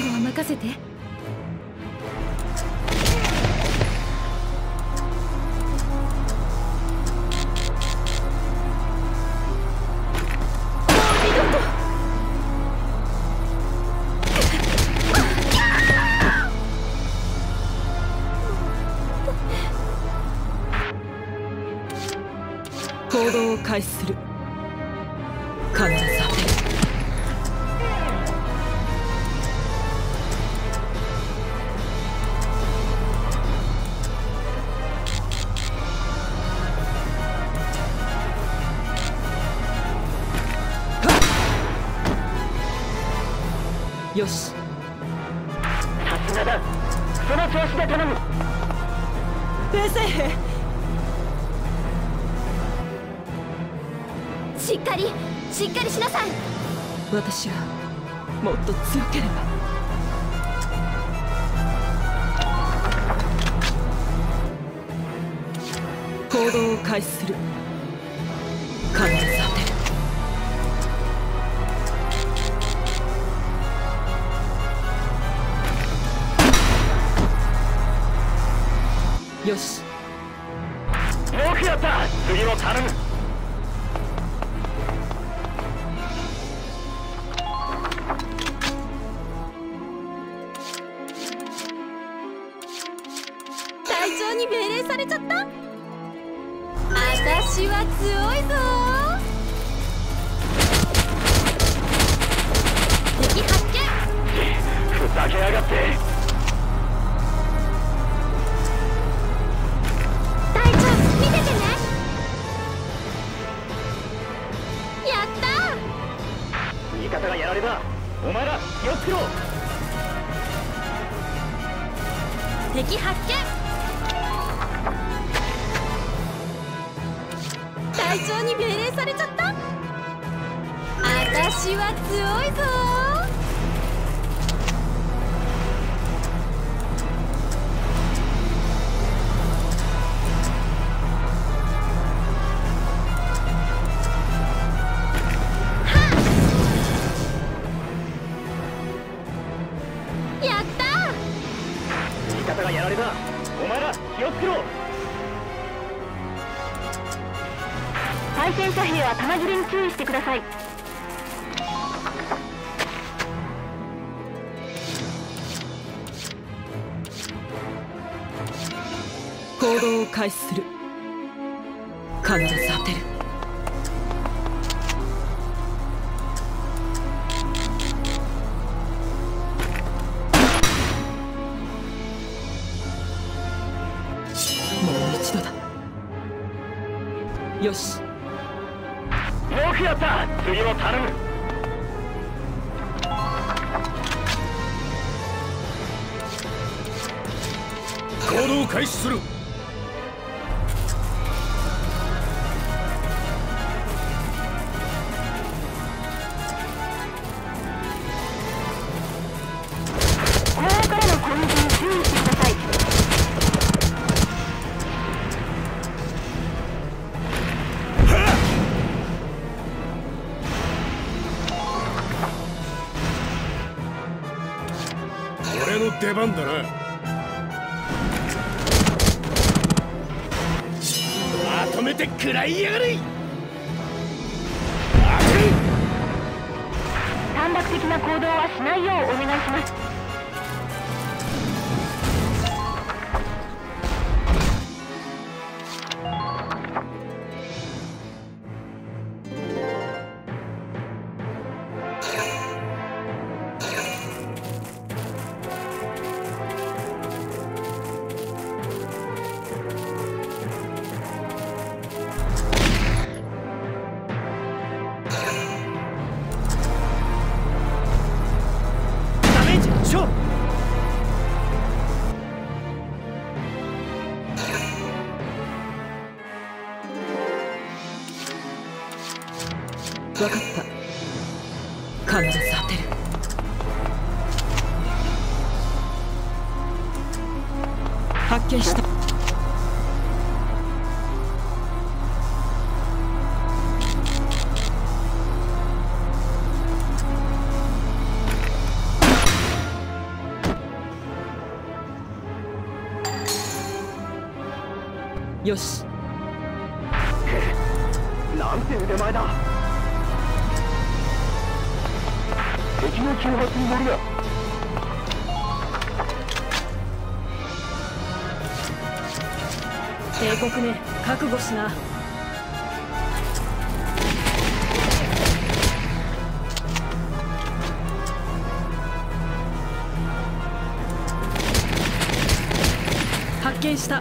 後は任せて。行動を開始する。よし。さすがだ。その調子で頼む。衛生。兵しっかりしっかりしなさい。私はもっと強ければ。行動を開始する。必ずよし。よくやった。次も頼む隊長に命令されちゃった。私は強いぞ。敵発見。ふざけやがって方がやられたお前ら気をつけろ。敵発見。隊長に命令されちゃった。私は強いぞ。戦車兵は弾切れに注意してください。行動を開始する。必ず当てる。もう一度だ。よし。頼む。行動開始する。俺の出番だな。まとめて食らいやがれ。短絡的な行動はしないようお願いします。よし。なんて腕前だ。敵の挑発に乗るな。帝国め覚悟しな。発見した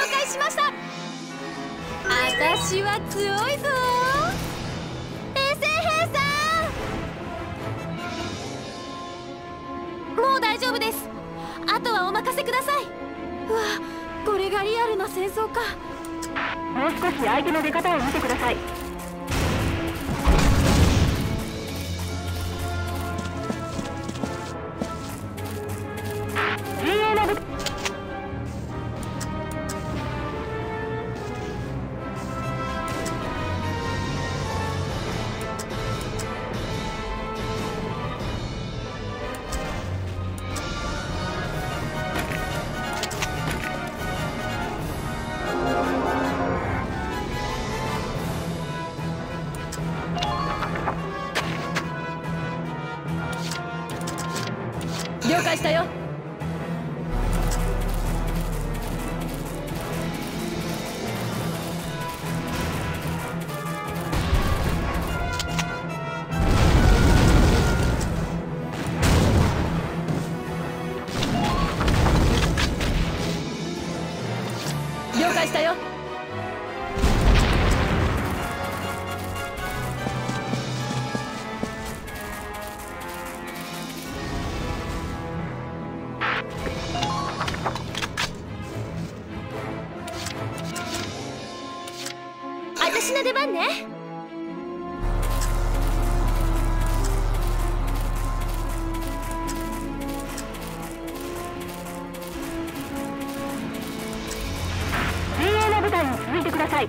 解しました。私は強いぞ。衛星兵さん。もう大丈夫です。あとはお任せください。うわこれがリアルな戦争か。もう少し相手の出方を見てください。さい。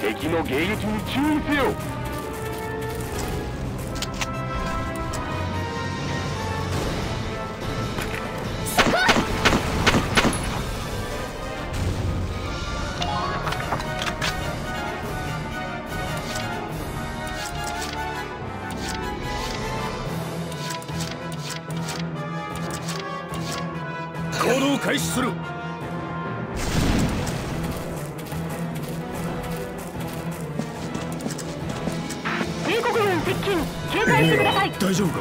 敵の迎撃に注意せよ。行動開始する接近警戒してください。大丈夫か？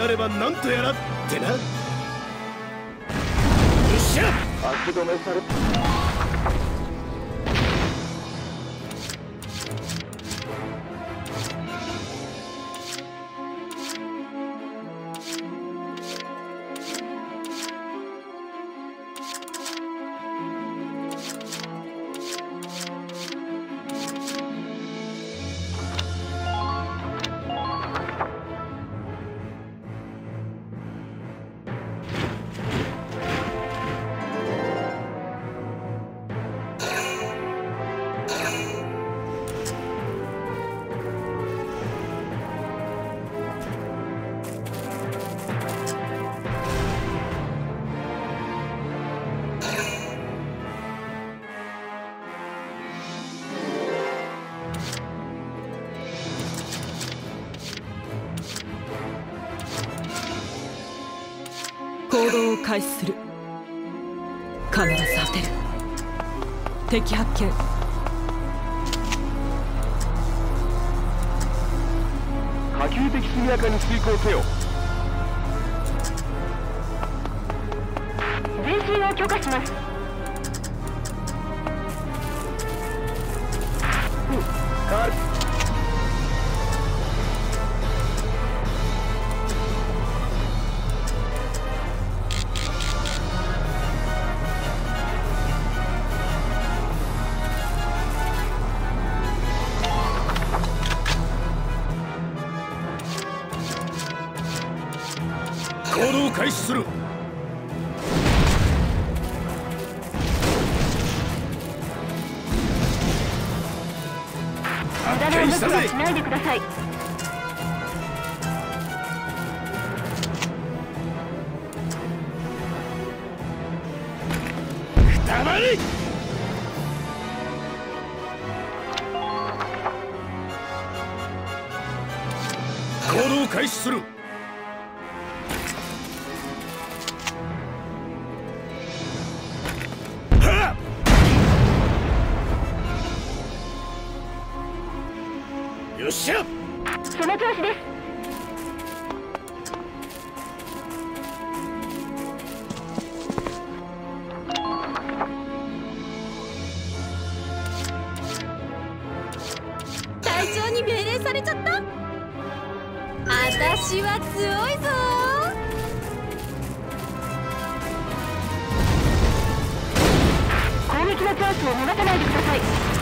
あればなんとやらってな。よっしゃ！足止めされ開始する。必ず当てる。敵発見。可及的速やかに遂行せよ。前進を許可します行動開始する。無駄な動きはしないでください。たまり行動開始するよっしゃ！その調子です。隊長に命令されちゃった。私は強いぞ。攻撃のチャンスを逃さないでください。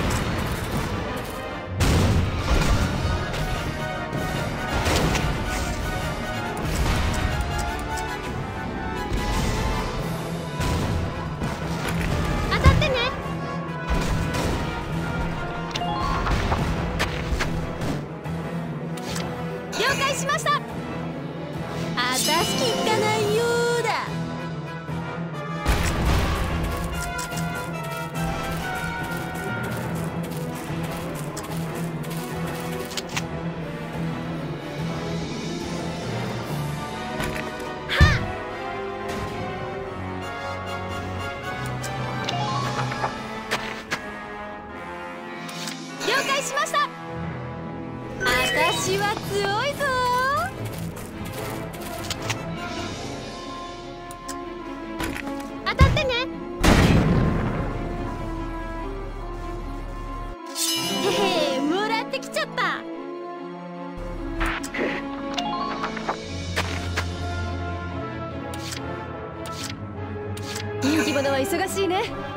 人気者は忙しいね。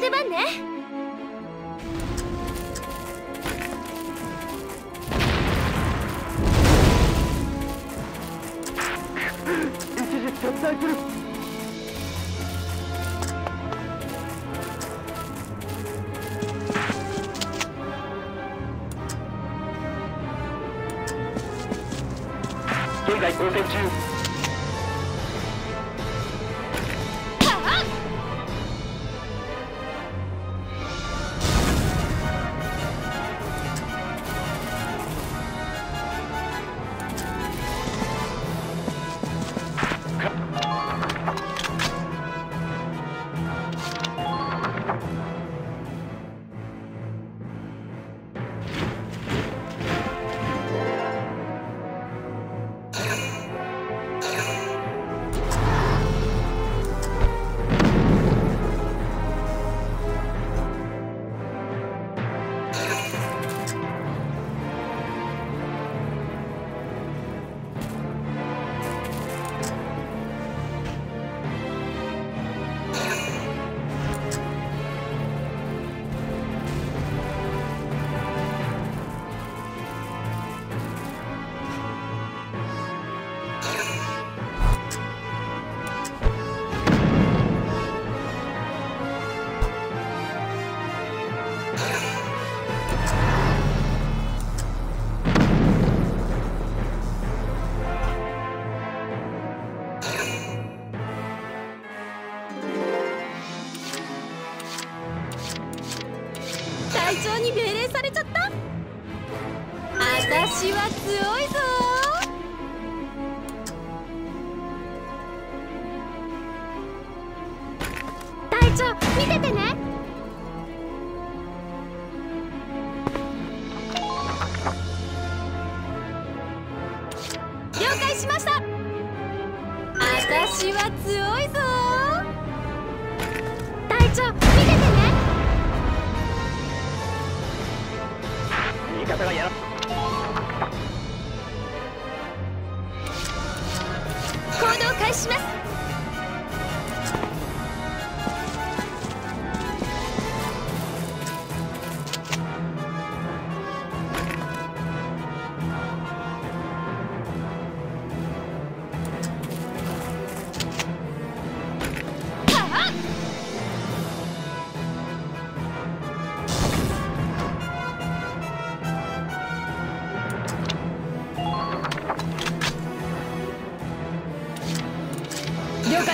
出番ね。私は強いぞ。隊長見ててね。了解しました。私は強いぞ。隊長見ててね。味方がやら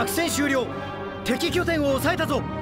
作戦終了。敵拠点を抑えたぞ。